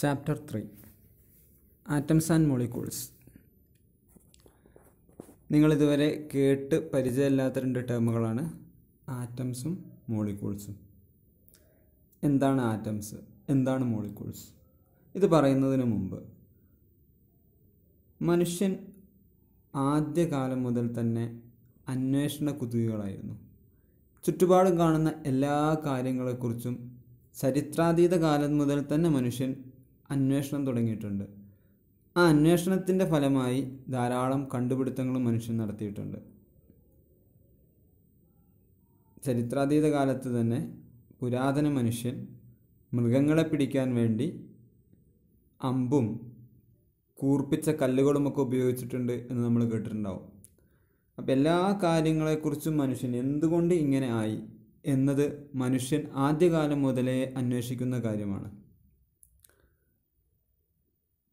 Chapter three atoms and molecules നിങ്ങളിതുവരെ കേട്ട് പരിചയമില്ലാത്ത രണ്ട് ടേമുകളാണ് ആറ്റംസും മോളിക്യൂൾസും എന്താണ് ആറ്റംസ് എന്താണ് മോളിക്യൂൾസ് ഇത് പറയുന്നതിന് മുമ്പ് മനുഷ്യൻ ആദ്യകാലം മുതൽ തന്നെ അന്വേഷണ കുതികളായിരുന്നു ചുറ്റുപാടും കാണുന്ന എല്ലാ കാര്യങ്ങളെക്കുറിച്ചും ചരിത്രാതീത കാലം മുതൽ തന്നെ മനുഷ്യൻ അന്വേഷണം തുടങ്ങിയിട്ടുണ്ട്. ആ അന്വേഷണത്തിന്റെ ഫലമായി ധാരാളം കണ്ടുപിടുത്തങ്ങളും മനുഷ്യൻ നടത്തിയിട്ടുണ്ട്. ചരിത്രാതീത കാലത്ത് തന്നെ പുരാതന മനുഷ്യൻ മൃഗങ്ങളെ പിടിക്കാൻ വേണ്ടി അമ്പും കൂർപ്പിച്ച കല്ലുകളുമൊക്കെ ഉപയോഗിച്ചിട്ടുണ്ട് എന്ന് നമ്മൾ കേട്ടിട്ടുണ്ടാവും. അപ്പോൾ എല്ലാ കാര്യങ്ങളെക്കുറിച്ചും മനുഷ്യൻ എന്തുകൊണ്ട് ഇങ്ങനെ ആയി എന്നത് മനുഷ്യൻ ആദ്യകാലം മുതലേ അന്വേഷിക്കുന്ന കാര്യമാണ്.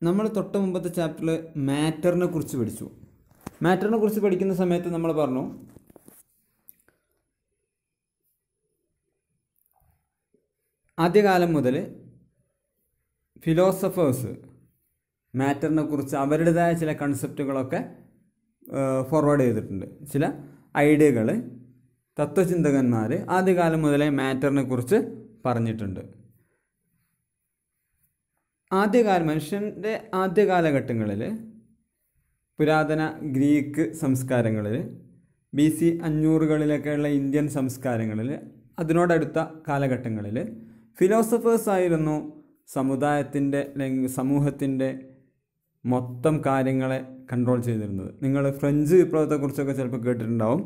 നമ്മൾ തൊട്ട് മുമ്പത്തെ ചാപ്റ്ററിൽ മാറ്ററിനെ കുറിച്ച് പഠിച്ചു. മാറ്ററിനെ കുറിച്ച് പഠിക്കുന്ന സമയത്ത് നമ്മൾ പറഞ്ഞു ആദ്യകാലം മുതൽ ഫിലോസഫേഴ്സ് മാറ്ററിനെ കുറിച്ച് അവരുടേതായ ചില കൺസെപ്റ്റുകളൊക്കെ ഫോർവേഡ് ചെയ്തിട്ടുണ്ട്. ചില ഐഡിയകൾ തത്വചിന്തകന്മാർ ആദ്യകാലം മുതലേ മാറ്ററിനെ കുറിച്ച് പറഞ്ഞിട്ടുണ്ട്. ആദ്യകാല മനുഷ്യന്റെ ആദ്യ കാലഘട്ടങ്ങളിൽ പുരാതന ഗ്രീക്ക് സംസ്കാരങ്ങളിൽ ബി സി അഞ്ഞൂറുകളിലൊക്കെയുള്ള ഇന്ത്യൻ സംസ്കാരങ്ങളിൽ അതിനോടടുത്ത കാലഘട്ടങ്ങളിൽ ഫിലോസഫേഴ്സ് ആയിരുന്നു സമുദായത്തിന്റെ അല്ലെങ്കിൽ സമൂഹത്തിന്റെ മൊത്തം കാര്യങ്ങളെ കൺട്രോൾ ചെയ്തിരുന്നത്. നിങ്ങൾ ഫ്രഞ്ച് വിപ്ലവത്തെക്കുറിച്ചൊക്കെ ചിലപ്പോൾ കേട്ടിട്ടുണ്ടാവും.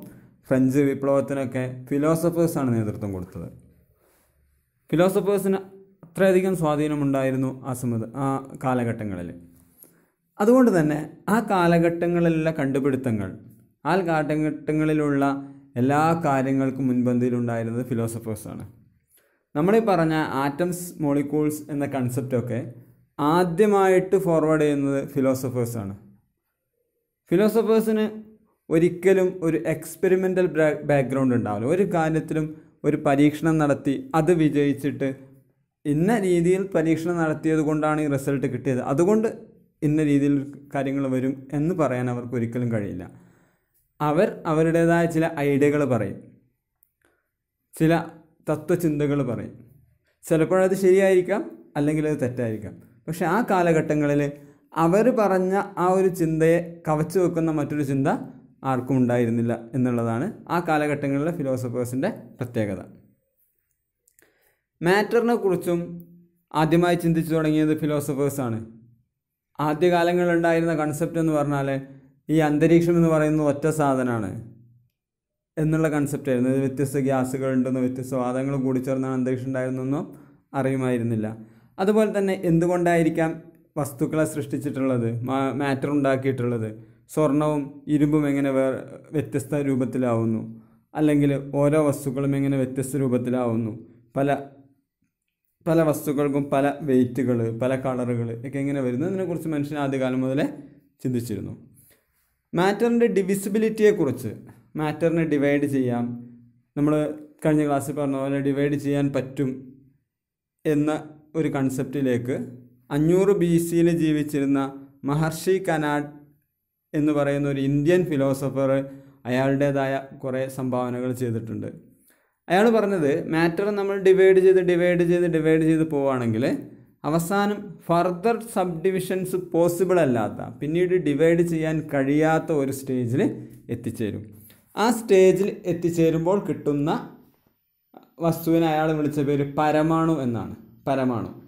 ഫ്രഞ്ച് വിപ്ലവത്തിനൊക്കെ ഫിലോസഫേഴ്സാണ് നേതൃത്വം കൊടുത്തത്. ഫിലോസഫേഴ്സിന് അത്രയധികം സ്വാധീനമുണ്ടായിരുന്നു ആ സമുദ ആ കാലഘട്ടങ്ങളിൽ. അതുകൊണ്ട് തന്നെ ആ കാലഘട്ടങ്ങളിലുള്ള കണ്ടുപിടുത്തങ്ങൾ ആ കാലഘട്ടങ്ങളിലുള്ള എല്ലാ കാര്യങ്ങൾക്കും മുൻപന്തിയിലുണ്ടായിരുന്നത് ഫിലോസഫേഴ്സാണ് നമ്മളീ പറഞ്ഞ ആറ്റംസ് മോളിക്യൂൾസ് എന്ന കൺസെപ്റ്റൊക്കെ ആദ്യമായിട്ട് ഫോർവേഡ് ചെയ്യുന്നത് ഫിലോസഫേഴ്സാണ് ഫിലോസഫേഴ്സിന് ഒരിക്കലും ഒരു എക്സ്പെരിമെന്റൽ ബാക്ക്ഗ്രൗണ്ട് ഉണ്ടാവില്ല. ഒരു കാര്യത്തിലും ഒരു പരീക്ഷണം നടത്തി അത് വിജയിച്ചിട്ട് ഇന്ന രീതിയിൽ പരീക്ഷണം നടത്തിയത് കൊണ്ടാണ് ഈ റിസൾട്ട് കിട്ടിയത്. അതുകൊണ്ട് ഇന്ന രീതിയിൽ കാര്യങ്ങൾ വരും എന്ന് പറയാൻ അവർക്ക് ഒരിക്കലും കഴിയില്ല. അവർ അവരുടേതായ ചില ഐഡിയകൾ പറയും. ചില തത്വചിന്തകൾ പറയും. ചിലപ്പോഴത് ശരിയായിരിക്കാം അല്ലെങ്കിൽ അത് തെറ്റായിരിക്കാം. പക്ഷെ ആ കാലഘട്ടങ്ങളിൽ അവർ പറഞ്ഞ ആ ഒരു ചിന്തയെ കവച്ചു വെക്കുന്ന മറ്റൊരു ചിന്ത ആർക്കും ഉണ്ടായിരുന്നില്ല എന്നുള്ളതാണ് ആ കാലഘട്ടങ്ങളിലെ ഫിലോസഫേഴ്സിന്റെ പ്രത്യേകത. മാറ്ററിനെ കുറിച്ചും ആദ്യമായി ചിന്തിച്ചു തുടങ്ങിയത് ഫിലോസഫേഴ്സാണ് ആദ്യകാലങ്ങളിലുണ്ടായിരുന്ന കൺസെപ്റ്റ് എന്ന് പറഞ്ഞാൽ ഈ അന്തരീക്ഷം എന്ന് പറയുന്നത് ഒറ്റ സാധനമാണ് എന്നുള്ള കൺസെപ്റ്റായിരുന്നു വ്യത്യസ്ത ഗ്യാസുകൾ ഉണ്ടെന്നോ വ്യത്യസ്ത വാദങ്ങൾ കൂടിച്ചേർന്നാണ് അന്തരീക്ഷം ഉണ്ടായിരുന്നെന്നോ അറിയുമായിരുന്നില്ല. അതുപോലെ തന്നെ എന്തുകൊണ്ടായിരിക്കാം വസ്തുക്കളെ സൃഷ്ടിച്ചിട്ടുള്ളത് മാറ്റർ ഉണ്ടാക്കിയിട്ടുള്ളത്? സ്വർണവും ഇരുമ്പും എങ്ങനെ വേറെ വ്യത്യസ്ത രൂപത്തിലാവുന്നു? അല്ലെങ്കിൽ ഓരോ വസ്തുക്കളും എങ്ങനെ വ്യത്യസ്ത രൂപത്തിലാവുന്നു? പല പല വസ്തുക്കൾക്കും പല വെയിറ്റുകൾ പല കളറുകൾ ഒക്കെ എങ്ങനെ വരുന്നു അതിനെക്കുറിച്ച് മനുഷ്യൻ ആദ്യകാലം മുതലേ ചിന്തിച്ചിരുന്നു. മാറ്ററിന്റെ ഡിവിസിബിലിറ്റിയെക്കുറിച്ച് മാറ്ററിനെ ഡിവൈഡ് ചെയ്യാം. നമ്മൾ കഴിഞ്ഞ ക്ലാസ്സിൽ പറഞ്ഞ പോലെ ഡിവൈഡ് ചെയ്യാൻ പറ്റും എന്ന ഒരു കൺസെപ്റ്റിലേക്ക് അഞ്ഞൂറ് ബി സിയിൽ ജീവിച്ചിരുന്ന മഹർഷി കനാഡ് എന്ന് പറയുന്ന ഒരു ഇന്ത്യൻ ഫിലോസഫർ അയാളുടേതായ കുറേ സംഭാവനകൾ ചെയ്തിട്ടുണ്ട്. അയാൾ പറഞ്ഞത് മാറ്റർ നമ്മൾ ഡിവൈഡ് ചെയ്ത് ഡിവൈഡ് ചെയ്ത് ഡിവൈഡ് ചെയ്ത് പോവുകയാണെങ്കിൽ അവസാനം ഫർദർ സബ് ഡിവിഷൻസ് പോസിബിൾ അല്ലാത്ത പിന്നീട് ഡിവൈഡ് ചെയ്യാൻ കഴിയാത്ത ഒരു സ്റ്റേജിൽ എത്തിച്ചേരും. ആ സ്റ്റേജിൽ എത്തിച്ചേരുമ്പോൾ കിട്ടുന്ന വസ്തുവിനെ അയാൾ വിളിച്ച പേര് പരമാണു എന്നാണ്. പരമാണു.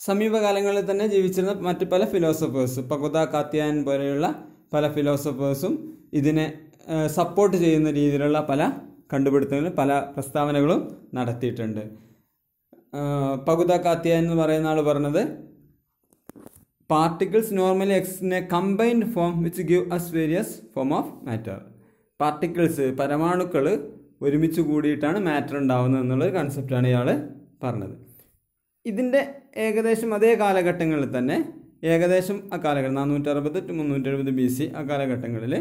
സമീപകാലങ്ങളിൽ തന്നെ ജീവിച്ചിരുന്ന മറ്റ് പല ഫിലോസഫേഴ്സും പകുത കാത്യായൻ പോലെയുള്ള പല ഫിലോസഫേഴ്സും ഇതിനെ സപ്പോർട്ട് ചെയ്യുന്ന രീതിയിലുള്ള പല കണ്ടുപിടുത്തങ്ങളും പല പ്രസ്താവനകളും നടത്തിയിട്ടുണ്ട്. പകുത കാത്തിയ എന്ന് പറയുന്ന ആൾ പറഞ്ഞത് particles normally ex combined form which give us various form of matter particles പരമാണുക്കൾ ഒരുമിച്ച് കൂടിയിട്ടാണ് മാറ്റർ ഉണ്ടാവുന്നത് എന്നുള്ളൊരു കൺസെപ്റ്റാണ് ഇയാൾ പറഞ്ഞത്. ഇതിന്റെ ഏകദേശം അതേ കാലഘട്ടങ്ങളിൽ തന്നെ ഏകദേശം ആ കാലഘട്ടം നാനൂറ്ററുപത് ടു മുന്നൂറ്ററുപത് ബി സി ആ കാലഘട്ടങ്ങളിൽ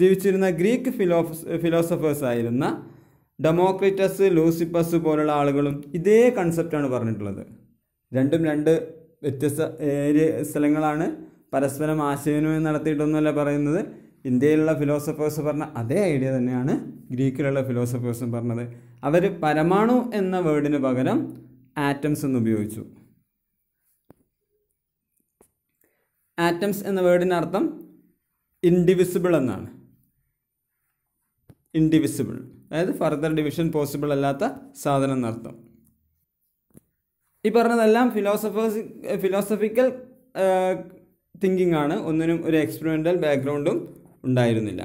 ജീവിച്ചിരുന്ന ഗ്രീക്ക് ഫിലോഫ് ഫിലോസഫേഴ്സ് ആയിരുന്ന ഡെമോക്രിറ്റസ് ലൂസിപ്പസ് പോലുള്ള ആളുകളും ഇതേ കൺസെപ്റ്റാണ് പറഞ്ഞിട്ടുള്ളത്. രണ്ടും രണ്ട് വ്യത്യസ്ത ഏരിയ സ്ഥലങ്ങളാണ് പരസ്പരം ആശയവിനിമയം നടത്തിയിട്ടൊന്നുമല്ല പറയുന്നത്. ഇന്ത്യയിലുള്ള ഫിലോസഫേഴ്സ് പറഞ്ഞ അതേ ഐഡിയ തന്നെയാണ് ഗ്രീക്കിലുള്ള ഫിലോസഫേഴ്സും പറഞ്ഞത്. അവർ പരമാണു എന്ന വേർഡിന് പകരം ആറ്റംസ് എന്ന് ഉപയോഗിച്ചു. ആറ്റംസ് എന്ന വേർഡിന് അർത്ഥം ഇൻഡിവിസിബിൾ എന്നാണ്. ഇൻഡിവിസിബിൾ അതായത് ഫർദർ ഡിവിഷൻ പോസിബിൾ അല്ലാത്ത സാധനം എന്നർത്ഥം. ഈ പറഞ്ഞതെല്ലാം ഫിലോസഫേഴ്സ് ഫിലോസഫിക്കൽ തിങ്കിങ് ആണ്. ഒന്നിനും ഒരു എക്സ്പെരിമെന്റൽ ബാക്ക്ഗ്രൗണ്ടും ഉണ്ടായിരുന്നില്ല.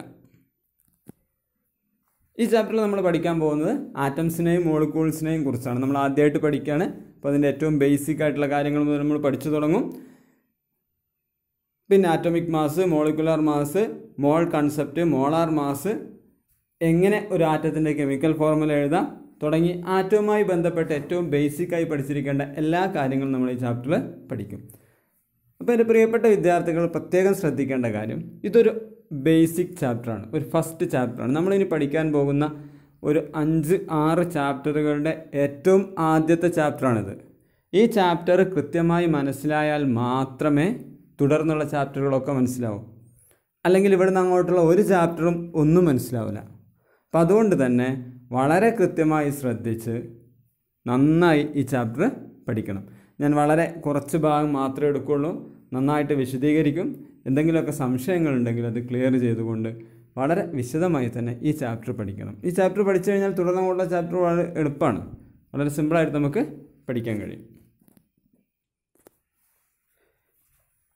ഈ ചാപ്റ്ററിൽ നമ്മൾ പഠിക്കാൻ പോകുന്നത് ആറ്റംസിനെയും മോളിക്യൂൾസിനെയും കുറിച്ചാണ്. നമ്മൾ ആദ്യമായിട്ട് പഠിക്കുകയാണ്. അപ്പോൾ അതിന്റെ ഏറ്റവും ബേസിക് ആയിട്ടുള്ള കാര്യങ്ങൾ നമ്മൾ പഠിച്ചു തുടങ്ങും. പിന്നെ atomic mass molecular mass mole concept molar mass എങ്ങനെ ഒരു ആറ്റത്തിന്റെ കെമിക്കൽ ഫോർമുല എഴുതാം? തുടങ്ങി ആറ്റവുമായി ബന്ധപ്പെട്ട് ഏറ്റവും ബേസിക്കായി പഠിച്ചിരിക്കേണ്ട എല്ലാ കാര്യങ്ങളും നമ്മൾ ഈ ചാപ്റ്ററിൽ പഠിക്കും. അപ്പോൾ എന്റെ പ്രിയപ്പെട്ട വിദ്യാർത്ഥികൾ പ്രത്യേകം ശ്രദ്ധിക്കേണ്ട കാര്യം ഇതൊരു ബേസിക് ചാപ്റ്ററാണ് ഒരു ഫസ്റ്റ് ചാപ്റ്ററാണ് നമ്മളിനി പഠിക്കാൻ പോകുന്ന ഒരു അഞ്ച് ആറ് ചാപ്റ്ററുകളുടെ ഏറ്റവും ആദ്യത്തെ ചാപ്റ്ററാണിത് ഈ ചാപ്റ്റർ കൃത്യമായി മനസ്സിലായാൽ മാത്രമേ തുടർന്നുള്ള ചാപ്റ്ററുകളൊക്കെ മനസ്സിലാവും. അല്ലെങ്കിൽ ഇവിടുന്ന് അങ്ങോട്ടുള്ള ഒരു ചാപ്റ്ററും ഒന്നും മനസ്സിലാവില്ല. അപ്പം അതുകൊണ്ട് തന്നെ വളരെ കൃത്യമായി ശ്രദ്ധിച്ച് നന്നായി ഈ ചാപ്റ്റർ പഠിക്കണം. ഞാൻ വളരെ കുറച്ച് ഭാഗം മാത്രമേ എടുക്കുള്ളൂ. നന്നായിട്ട് വിശദീകരിക്കും. എന്തെങ്കിലുമൊക്കെ സംശയങ്ങളുണ്ടെങ്കിൽ അത് ക്ലിയർ ചെയ്തുകൊണ്ട് വളരെ വിശദമായി തന്നെ ഈ ചാപ്റ്റർ പഠിക്കണം. ഈ ചാപ്റ്റർ പഠിച്ചു കഴിഞ്ഞാൽ തുടർന്നുള്ള ചാപ്റ്റർ വളരെ എളുപ്പമാണ്. വളരെ സിമ്പിളായിട്ട് നമുക്ക് പഠിക്കാൻ കഴിയും.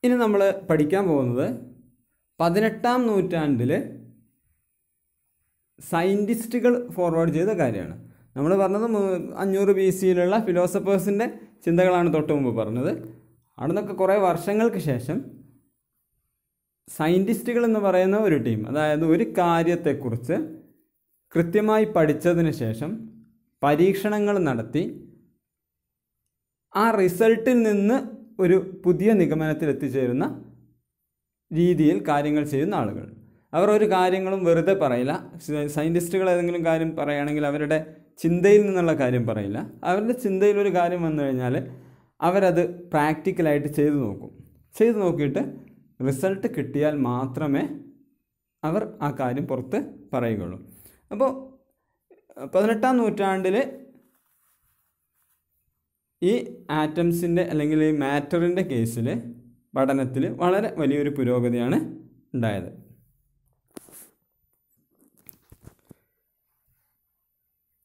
ഇനി നമ്മൾ പഠിക്കാൻ പോകുന്നത് പതിനെട്ടാം നൂറ്റാണ്ടിൽ സയന്റിസ്റ്റുകൾ ഫോർവേഡ് ചെയ്ത കാര്യമാണ്. നമ്മൾ പറഞ്ഞത് അഞ്ഞൂറ് ബി സിയിലുള്ള ഫിലോസഫേഴ്സിന്റെ ചിന്തകളാണ് തൊട്ട് മുമ്പ് പറഞ്ഞത്. അവിടെ നിന്നൊക്കെ കുറേ വർഷങ്ങൾക്ക് ശേഷം സയന്റിസ്റ്റുകൾ എന്ന് പറയുന്ന ഒരു ടീം അതായത് ഒരു കാര്യത്തെക്കുറിച്ച് കൃത്യമായി പഠിച്ചതിന് ശേഷം പരീക്ഷണങ്ങൾ നടത്തി ആ റിസൾട്ടിൽ നിന്ന് ഒരു പുതിയ നിഗമനത്തിൽ എത്തിച്ചേരുന്ന രീതിയിൽ കാര്യങ്ങൾ ചെയ്യുന്ന ആളുകൾ. അവർ ഒരു കാര്യങ്ങളും വെറുതെ പറയില്ല. സയന്റിസ്റ്റുകൾ ഏതെങ്കിലും കാര്യം പറയുകയാണെങ്കിൽ അവരുടെ ചിന്തയിൽ നിന്നുള്ള കാര്യം പറയില്ല. അവരുടെ ചിന്തയിൽ ഒരു കാര്യം വന്നു കഴിഞ്ഞാൽ അവരത് പ്രാക്ടിക്കലായിട്ട് ചെയ്തു നോക്കും. ചെയ്തു നോക്കിയിട്ട് റിസൾട്ട് കിട്ടിയാൽ മാത്രമേ അവർ ആ കാര്യം പുറത്ത് പറയുകയുള്ളൂ. അപ്പോൾ പതിനെട്ടാം നൂറ്റാണ്ടിൽ ഈ ആറ്റംസിന്റെ അല്ലെങ്കിൽ ഈ മാറ്ററിന്റെ കേസിൽ പഠനത്തിൽ വളരെ വലിയൊരു പുരോഗതിയാണ് ഉണ്ടായത്.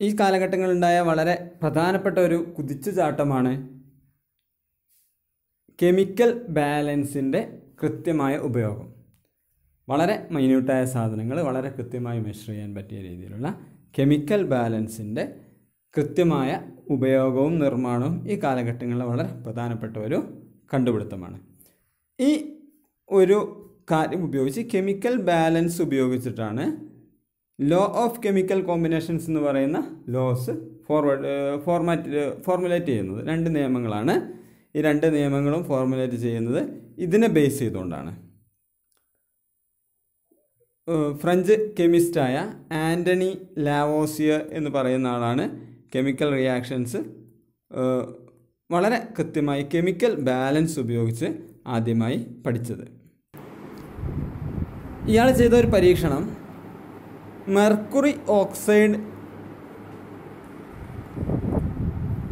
ഈ കാലഘട്ടങ്ങളിലുണ്ടായ വളരെ പ്രധാനപ്പെട്ട ഒരു കുതിച്ചുചാട്ടമാണ് കെമിക്കൽ ബാലൻസിന്റെ കൃത്യമായ ഉപയോഗം. വളരെ മൈന്യൂട്ടായ സാധനങ്ങൾ വളരെ കൃത്യമായി മെഷർ ചെയ്യാൻ പറ്റിയ രീതിയിലുള്ള കെമിക്കൽ ബാലൻസിന്റെ കൃത്യമായ ഉപയോഗവും നിർമ്മാണവും ഈ കാലഘട്ടങ്ങളിൽ വളരെ പ്രധാനപ്പെട്ട ഒരു കണ്ടുപിടുത്തമാണ്. ഈ ഒരു കാര്യം ഉപയോഗിച്ച് കെമിക്കൽ ബാലൻസ് ഉപയോഗിച്ചിട്ടാണ് ലോ ഓഫ് കെമിക്കൽ കോമ്പിനേഷൻസ് എന്ന് പറയുന്ന ലോസ് ഫോർവേഡ് ഫോർമാറ്റ് ഫോർമുലേറ്റ് ചെയ്യുന്നത്. രണ്ട് നിയമങ്ങളാണ്. ഈ രണ്ട് നിയമങ്ങളും ഫോർമുലേറ്റ് ചെയ്യുന്നത് ഇതിനെ ബേസ് ചെയ്തുകൊണ്ടാണ്. ഫ്രഞ്ച് കെമിസ്റ്റായ ആന്റണി ലാവോസിയർ എന്ന് പറയുന്ന ആളാണ് കെമിക്കൽ റിയാക്ഷൻസ് വളരെ കൃത്യമായി കെമിക്കൽ ബാലൻസ് ഉപയോഗിച്ച് ആദ്യമായി പഠിച്ചത്. ഇയാൾ ചെയ്ത ഒരു പരീക്ഷണം മെർക്കുറി ഓക്സൈഡ്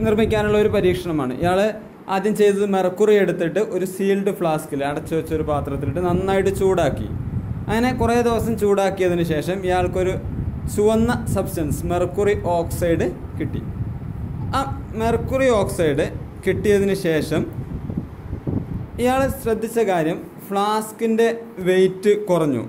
നിർമ്മിക്കാനുള്ള ഒരു പരീക്ഷണമാണ്. ഇയാൾ ആദ്യം ചെയ്തത് മെർക്കുറി എടുത്തിട്ട് ഒരു സീൽഡ് ഫ്ലാസ്കിൽ അടച്ചു വെച്ചൊരു പാത്രത്തിലിട്ട് നന്നായിട്ട് ചൂടാക്കി. അങ്ങനെ കുറേ ദിവസം ചൂടാക്കിയതിന് ശേഷം ഇയാൾക്കൊരു ചുവന്ന സബ്സ്റ്റൻസ് മെർക്കുറി ഓക്സൈഡ് കിട്ടി. ആ മെർക്കുറി ഓക്സൈഡ് കിട്ടിയതിന് ശേഷം ഇയാൾ ശ്രദ്ധിച്ച കാര്യം ഫ്ലാസ്കിന്റെ വെയിറ്റ് കുറഞ്ഞു.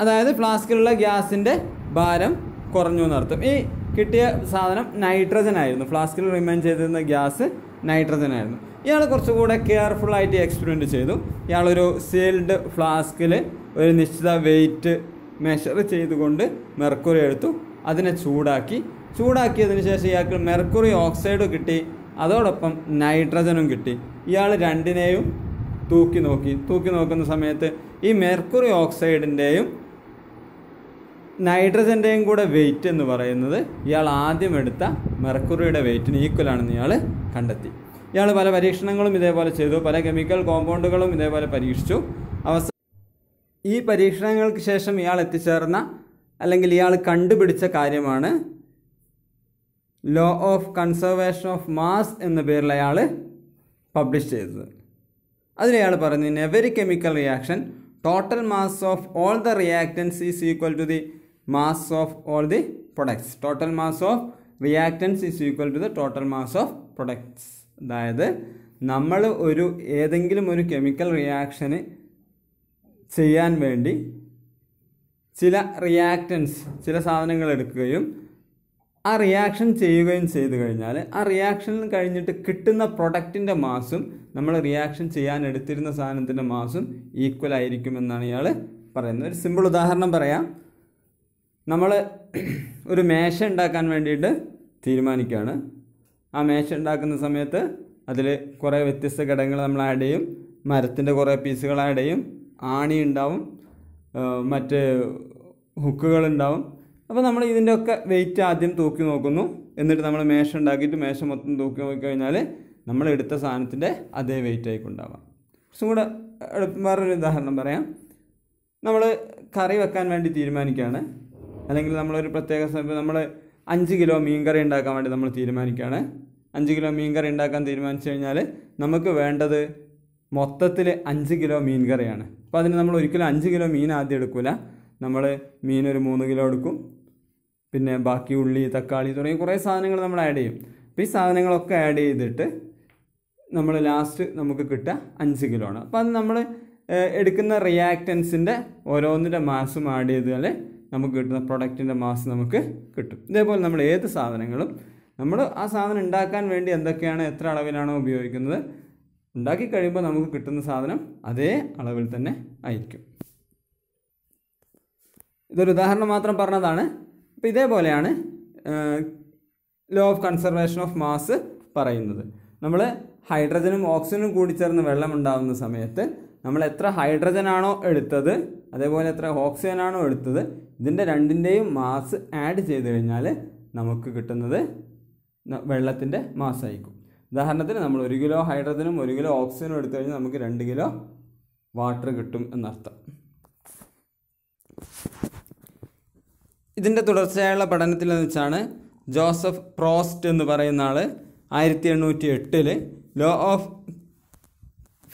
അതായത് ഫ്ലാസ്കിലുള്ള ഗ്യാസിന്റെ ഭാരം കുറഞ്ഞു എന്നർത്ഥം. ഈ കിട്ടിയ സാധനം നൈട്രജൻ ആയിരുന്നു. ഫ്ലാസ്കിൽ റിമൈൻ ചെയ്തിരുന്ന ഗ്യാസ് നൈട്രജൻ ആയിരുന്നു. ഇയാൾ കുറച്ചുകൂടെ കെയർഫുള്ളായിട്ട് എക്സ്പെരിമെന്റ് ചെയ്തു. ഇയാളൊരു സീൽഡ് ഫ്ലാസ്കിൽ ഒരു നിശ്ചിത വെയിറ്റ് മെഷർ ചെയ്തുകൊണ്ട് മെർക്കുറി എടുത്തു. അതിനെ ചൂടാക്കി. ചൂടാക്കിയതിന് ശേഷം ഇയാൾക്ക് മെർക്കുറി ഓക്സൈഡ് കിട്ടി. അതോടൊപ്പം നൈട്രജനും കിട്ടി. ഇയാൾ രണ്ടിനെയും തൂക്കി നോക്കി. തൂക്കി നോക്കുന്ന സമയത്ത് ഈ മെർക്കുറി ഓക്സൈഡിന്റെയും നൈട്രജന്റെയും കൂടെ വെയിറ്റ് എന്ന് പറയുന്നത് ഇയാൾ ആദ്യം എടുത്ത മെർക്കുറിയുടെ വെയിറ്റിന് ഈക്വൽ ആണെന്ന് ഇയാൾ കണ്ടെത്തി. ഇയാൾ പല പരീക്ഷണങ്ങളും ഇതേപോലെ ചെയ്തു. പല കെമിക്കൽ കോമ്പൗണ്ടുകളും ഇതേപോലെ പരീക്ഷിച്ചു. അവസ ഈ പരീക്ഷണങ്ങൾക്ക് ശേഷം ഇയാൾ എത്തിച്ചേർന്ന അല്ലെങ്കിൽ ഇയാൾ കണ്ടുപിടിച്ച കാര്യമാണ് law of conservation of mass എന്ന പേരിൽ അയാൾ പബ്ലിഷ് ചെയ്തത്. അതിലയാൾ പറഞ്ഞു in every chemical reaction total mass of all the reactants is equal to the mass of all the products total mass of reactants is equal to the total mass of products അതായത് നമ്മൾ ഒരു ഏതെങ്കിലും ഒരു chemical റിയാക്ഷന് ചെയ്യാൻ വേണ്ടി ചില reactance ചില സാധനങ്ങൾ എടുക്കുകയും ആ റിയാക്ഷൻ ചെയ്യുകയും ചെയ്തു കഴിഞ്ഞാൽ ആ റിയാക്ഷനിൽ കഴിഞ്ഞിട്ട് കിട്ടുന്ന പ്രൊഡക്റ്റിന്റെ മാസും നമ്മൾ റിയാക്ഷൻ ചെയ്യാൻ എടുത്തിരുന്ന സാധനത്തിന്റെ മാസും ഈക്വൽ ആയിരിക്കുമെന്നാണ് ഇയാൾ പറയുന്നത്. ഒരു സിമ്പിൾ ഉദാഹരണം പറയാം. നമ്മൾ ഒരു മേശ ഉണ്ടാക്കാൻ വേണ്ടിയിട്ട് തീരുമാനിക്കുകയാണ്. ആ മേശ ഉണ്ടാക്കുന്ന സമയത്ത് അതിൽ കുറേ വ്യത്യസ്ത ഘടകങ്ങൾ നമ്മൾ ആഡ് ചെയ്യും. മരത്തിന്റെ കുറേ പീസുകൾ ആഡ് ചെയ്യും. ആണി ഉണ്ടാവും മറ്റ് ഹുക്കുകൾ ഉണ്ടാവും അപ്പോൾ നമ്മൾ ഇതിന്റെയൊക്കെ വെയിറ്റ് ആദ്യം തൂക്കി നോക്കുന്നു. എന്നിട്ട് നമ്മൾ മേശ ഉണ്ടാക്കിയിട്ട് മേശ മൊത്തം തൂക്കി നോക്കിക്കഴിഞ്ഞാൽ നമ്മൾ എടുത്ത സാധനത്തിന്റെ അതേ വെയിറ്റ് ആയിക്കൊണ്ടാവാം കുറച്ചും കൂടെ വേറൊരു ഉദാഹരണം പറയാം. നമ്മൾ കറി വെക്കാൻ വേണ്ടി തീരുമാനിക്കുകയാണ്. അല്ലെങ്കിൽ നമ്മളൊരു പ്രത്യേക സമയത്ത് നമ്മൾ അഞ്ച് കിലോ മീൻ കറി ഉണ്ടാക്കാൻ വേണ്ടി നമ്മൾ തീരുമാനിക്കുകയാണ്. അഞ്ച് കിലോ മീൻ കറി ഉണ്ടാക്കാൻ തീരുമാനിച്ചു കഴിഞ്ഞാൽ നമുക്ക് വേണ്ടത് മൊത്തത്തിൽ അഞ്ച് കിലോ മീൻ കറിയാണ് അപ്പോൾ അതിന് നമ്മൾ ഒരിക്കലും അഞ്ച് കിലോ മീൻ ആദ്യം എടുക്കില്ല നമ്മൾ മീൻ ഒരു മൂന്ന് കിലോ എടുക്കും. പിന്നെ ബാക്കി ഉള്ളി തക്കാളി തുടങ്ങി കുറേ സാധനങ്ങൾ നമ്മൾ ആഡ് ചെയ്യും. അപ്പോൾ ഈ സാധനങ്ങളൊക്കെ ആഡ് ചെയ്തിട്ട് നമ്മൾ ലാസ്റ്റ് നമുക്ക് കിട്ടുക അഞ്ച് കിലോ ആണ്. അപ്പോൾ അത് നമ്മൾ എടുക്കുന്ന റിയാക്റ്റൻസിന്റെ ഓരോന്നിന്റെ മാസും ആഡ് ചെയ്താൽ നമുക്ക് കിട്ടുന്ന പ്രൊഡക്റ്റിന്റെ മാസ് നമുക്ക് കിട്ടും. ഇതേപോലെ നമ്മൾ ഏത് സാധനങ്ങളും നമ്മൾ ആ സാധനം ഉണ്ടാക്കാൻ വേണ്ടി എന്തൊക്കെയാണ് എത്ര അളവിലാണോ ഉപയോഗിക്കുന്നത് ഉണ്ടാക്കി കഴിയുമ്പോൾ നമുക്ക് കിട്ടുന്ന സാധനം അതേ അളവിൽ തന്നെ ആയിരിക്കും. ഇതൊരു ഉദാഹരണം മാത്രം പറഞ്ഞതാണ്. അപ്പോൾ ഇതേപോലെയാണ് law of conservation of mass പറയുന്നത്. നമ്മൾ ഹൈഡ്രജനും ഓക്സിജനും കൂടി ചേർന്ന് വെള്ളം ഉണ്ടാകുന്ന സമയത്ത് നമ്മൾ എത്ര ഹൈഡ്രജൻ ആണോ എടുത്തത് അതേപോലെ എത്ര ഓക്സിജൻ ആണോ എടുത്തത് ഇതിന്റെ രണ്ടിന്റെയും മാസ് ആഡ് ചെയ്ത് കഴിഞ്ഞാൽ നമുക്ക് കിട്ടുന്നത് വെള്ളത്തിന്റെ മാസ് ആയിരിക്കും. ഉദാഹരണത്തിന് നമ്മൾ ഒരു കിലോ ഹൈഡ്രജനും ഒരു കിലോ ഓക്സിജനും എടുത്തു കഴിഞ്ഞാൽ നമുക്ക് രണ്ട് കിലോ വാട്ടർ കിട്ടും എന്നർത്ഥം. ഇതിന്റെ തുടർച്ചയായുള്ള പഠനത്തിൽ വെച്ചാണ് ജോസഫ് പ്രോസ്റ്റ് എന്ന് പറയുന്ന ആൾ ആയിരത്തി എണ്ണൂറ്റി എട്ടിൽ ലോ ഓഫ്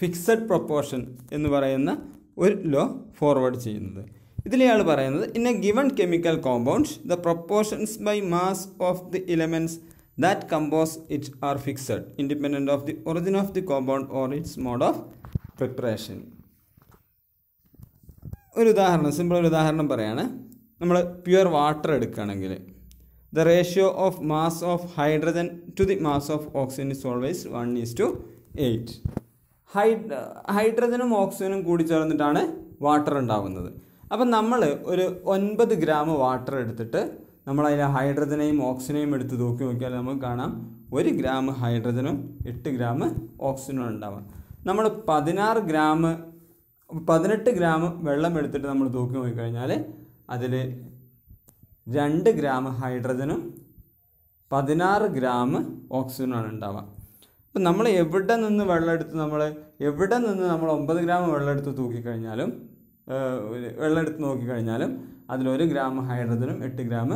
ഫിക്സഡ് പ്രൊപ്പോർഷൻ എന്ന് പറയുന്ന ഒരു ലോ ഫോർവേഡ് ചെയ്യുന്നത്. ഇതിലയാൾ പറയുന്നത് in a given chemical compounds the proportions by mass of the elements that compounds it are fixed independent of the origin of the compound or its mode of preparation. ഒരു ഉദാഹരണം simple ഒരു ഉദാഹരണം പറയാണ്. നമ്മൾ pure water എടുക്കുകയാണെങ്കിൽ the ratio of mass of hydrogen to the mass of oxygen is always one is to eight hide ഹൈഡ്രജനും ഓക്സിജനും കൂടി ചേർന്നിട്ടാണ് വാട്ടർ ഉണ്ടാകുന്നത് അപ്പം നമ്മൾ ഒരു ഒൻപത് ഗ്രാം വാട്ടർ എടുത്തിട്ട് നമ്മൾ അതിൽ ഹൈഡ്രജനെയും ഓക്സിജനെയും എടുത്ത് തൂക്കി നോക്കിയാൽ നമുക്ക് കാണാം ഒരു ഗ്രാം ഹൈഡ്രജനും എട്ട് ഗ്രാം ഓക്സിജനും ഉണ്ടാവാം നമ്മൾ പതിനാറ് ഗ്രാം പതിനെട്ട് ഗ്രാം വെള്ളം എടുത്തിട്ട് നമ്മൾ തൂക്കി നോക്കിക്കഴിഞ്ഞാൽ അതിൽ രണ്ട് ഗ്രാം ഹൈഡ്രജനും പതിനാറ് ഗ്രാം ഓക്സിജനുമാണ് ഉണ്ടാവുക. അപ്പം നമ്മൾ എവിടെ നിന്ന് വെള്ളം എടുത്ത് നമ്മൾ എവിടെ നിന്ന് നമ്മൾ ഒമ്പത് ഗ്രാം വെള്ളം എടുത്ത് തൂക്കിക്കഴിഞ്ഞാലും വെള്ളം എടുത്ത് നോക്കിക്കഴിഞ്ഞാലും അതിലൊരു ഗ്രാം ഹൈഡ്രജനും എട്ട് ഗ്രാം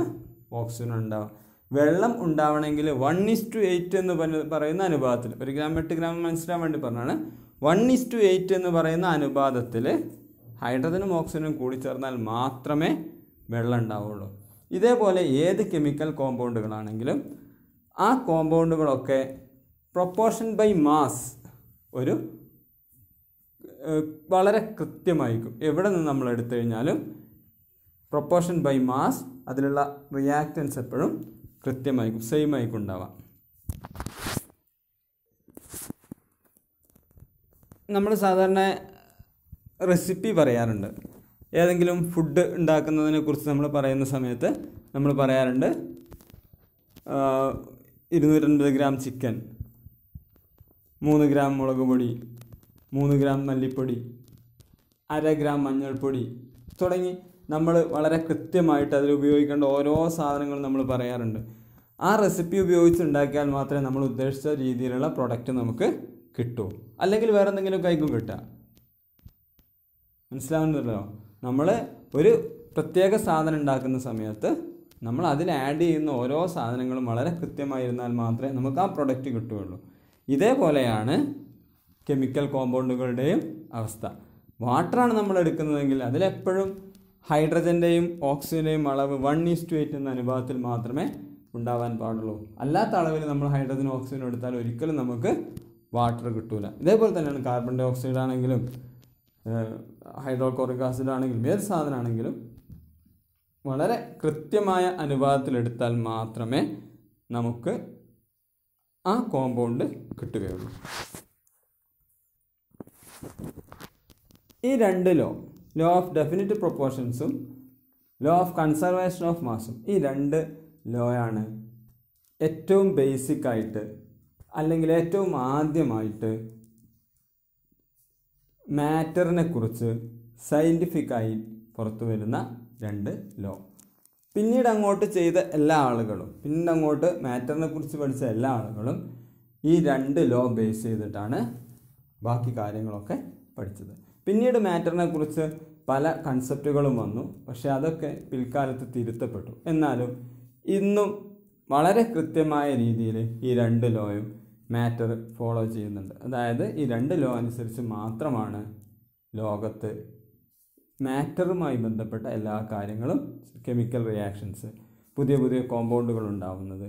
ഓക്സിജനും ഉണ്ടാവും. വെള്ളം ഉണ്ടാവണമെങ്കിൽ വൺ ഇസ് ടു എയ്റ്റ് എന്ന് പറയുന്ന അനുപാതത്തിൽ ഒരു ഗ്രാം എട്ട് ഗ്രാം മനസ്സിലാൻ വേണ്ടി പറഞ്ഞാണ്. വൺ ഇസ് ടു എയ്റ്റ് എന്ന് പറയുന്ന അനുപാതത്തിൽ ഹൈഡ്രജനും ഓക്സിജനും കൂടി ചേർന്നാൽ മാത്രമേ വെള്ളം ഉണ്ടാവുള്ളൂ. ഇതേപോലെ ഏത് കെമിക്കൽ കോമ്പൗണ്ടുകളാണെങ്കിലും ആ കോമ്പൗണ്ടുകളൊക്കെ പ്രൊപ്പോർഷൻ ബൈ മാസ് ഒരു വളരെ കൃത്യമായിരിക്കും. എവിടെ നിന്ന് നമ്മൾ എടുത്തു കഴിഞ്ഞാലും പ്രൊപ്പോർഷൻ ബൈ മാസ് അതിലുള്ള റിയാക്റ്റൻസ് എപ്പോഴും കൃത്യമായിരിക്കും സെയിം ആയിരിക്കും ഉണ്ടാവാം നമ്മൾ സാധാരണ റെസിപ്പി പറയാറുണ്ട്. ഏതെങ്കിലും ഫുഡ് ഉണ്ടാക്കുന്നതിനെ കുറിച്ച് നമ്മൾ പറയുന്ന സമയത്ത് നമ്മൾ പറയാറുണ്ട് ഇരുന്നൂറ്റൻപത് ഗ്രാം ചിക്കൻ മൂന്ന് ഗ്രാം മുളക് പൊടി മൂന്ന് ഗ്രാം മല്ലിപ്പൊടി അര ഗ്രാം മഞ്ഞൾപ്പൊടി തുടങ്ങി നമ്മൾ വളരെ കൃത്യമായിട്ട് അതിൽ ഉപയോഗിക്കേണ്ട ഓരോ സാധനങ്ങളും നമ്മൾ പറയാറുണ്ട്. ആ റെസിപ്പി ഉപയോഗിച്ച് ഉണ്ടാക്കിയാൽ മാത്രമേ നമ്മൾ ഉദ്ദേശിച്ച രീതിയിലുള്ള പ്രൊഡക്റ്റ് നമുക്ക് കിട്ടൂ. അല്ലെങ്കിൽ വേറെ എന്തെങ്കിലും കൈക്കും കിട്ടുക. മനസ്സിലാവുന്നുണ്ടല്ലോ? നമ്മൾ ഒരു പ്രത്യേക സാധനം ഉണ്ടാക്കുന്ന സമയത്ത് നമ്മൾ അതിൽ ആഡ് ചെയ്യുന്ന ഓരോ സാധനങ്ങളും വളരെ കൃത്യമായിരുന്നാൽ മാത്രമേ നമുക്ക് ആ പ്രൊഡക്റ്റ് കിട്ടുകയുള്ളൂ. ഇതേപോലെയാണ് കെമിക്കൽ കോമ്പൗണ്ടുകളുടെയും അവസ്ഥ. വാട്ടറാണ് നമ്മൾ എടുക്കുന്നതെങ്കിൽ അതിലെപ്പോഴും ഹൈഡ്രജന്റെയും ഓക്സിജന്റെയും അളവ് വൺ ഈസ് ടു എയ്റ്റ് എന്ന അനുപാതത്തിൽ മാത്രമേ ഉണ്ടാവാൻ പാടുള്ളൂ. അല്ലാത്ത അളവിൽ നമ്മൾ ഹൈഡ്രജൻ ഓക്സിജൻ എടുത്താൽ ഒരിക്കലും നമുക്ക് വാട്ടർ കിട്ടൂല. ഇതേപോലെ തന്നെയാണ് കാർബൺ ഡൈ ഓക്സൈഡ് ആണെങ്കിലും ഹൈഡ്രോക്ലോറിക് ആസിഡ് ആണെങ്കിലും ഏത് സാധനമാണെങ്കിലും വളരെ കൃത്യമായ അനുപാതത്തിലെടുത്താൽ മാത്രമേ നമുക്ക് ആ കോമ്പൗണ്ട് കിട്ടുകയുള്ളൂ. ഈ രണ്ട് ലോ ലോ ഓഫ് ഡെഫിനിറ്റ് പ്രൊപ്പോർഷൻസും ലോ ഓഫ് കൺസർവേഷൻ ഓഫ് മാസും ഈ രണ്ട് ലോയാണ് ഏറ്റവും ബേസിക് ആയിട്ട് അല്ലെങ്കിൽ ഏറ്റവും ആദ്യമായിട്ട് മാറ്ററിനെ കുറിച്ച് സയന്റിഫിക്കായി പുറത്തു വരുന്ന രണ്ട് ലോ പിന്നീട് അങ്ങോട്ട് ചെയ്ത എല്ലാ ആളുകളും പിന്നീട് അങ്ങോട്ട് മാറ്ററിനെ കുറിച്ച് പഠിച്ച എല്ലാ ആളുകളും ഈ രണ്ട് ലോ ബേസ് ചെയ്തിട്ടാണ് ബാക്കി കാര്യങ്ങളൊക്കെ പഠിച്ചത്. പിന്നീട് മാറ്ററിനെ കുറിച്ച് പല കൺസെപ്റ്റുകളും വന്നു. പക്ഷേ അതൊക്കെ പിൽക്കാലത്ത് തിരുത്തപ്പെട്ടു. എന്നാലും ഇന്നും വളരെ കൃത്യമായ രീതിയിൽ ഈ രണ്ട് ലോയും മാറ്റർ ഫോളോ ചെയ്യുന്നുണ്ട്. അതായത് ഈ രണ്ട് ലോ അനുസരിച്ച് മാത്രമാണ് ലോകത്ത് മാറ്ററുമായി ബന്ധപ്പെട്ട എല്ലാ കാര്യങ്ങളും കെമിക്കൽ റിയാക്ഷൻസ് പുതിയ പുതിയ കോമ്പൗണ്ടുകൾ ഉണ്ടാവുന്നത്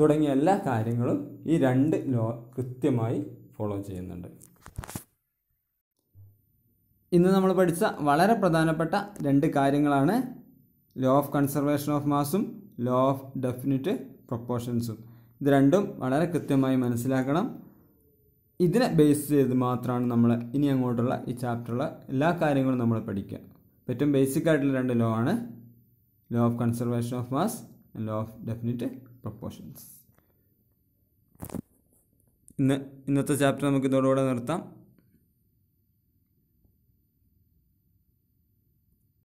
തുടങ്ങിയ എല്ലാ കാര്യങ്ങളും ഈ രണ്ട് ലോ കൃത്യമായി ഫോളോ ചെയ്യുന്നുണ്ട്. ഇന്ന് നമ്മൾ പഠിച്ച വളരെ പ്രധാനപ്പെട്ട രണ്ട് കാര്യങ്ങളാണ് ലോ ഓഫ് കൺസർവേഷൻ ഓഫ് മാസും ലോ ഓഫ് ഡെഫിനിറ്റ് പ്രൊപ്പോർഷൻസും ഇത് രണ്ടും വളരെ കൃത്യമായി മനസ്സിലാക്കണം. ഇതിനെ ബേസ് ചെയ്ത് മാത്രമാണ് നമ്മൾ ഇനി അങ്ങോട്ടുള്ള ഈ ചാപ്റ്ററിലെ എല്ലാ കാര്യങ്ങളും നമ്മൾ പഠിക്കുക. ഏറ്റവും ബേസിക് ആയിട്ടുള്ള രണ്ട് ലോ ആണ് law of conservation of mass and law of definite proportions ഇന്ന് ഇന്നത്തെ ചാപ്റ്റർ നമുക്ക് ഇതോടുകൂടെ നിർത്താം.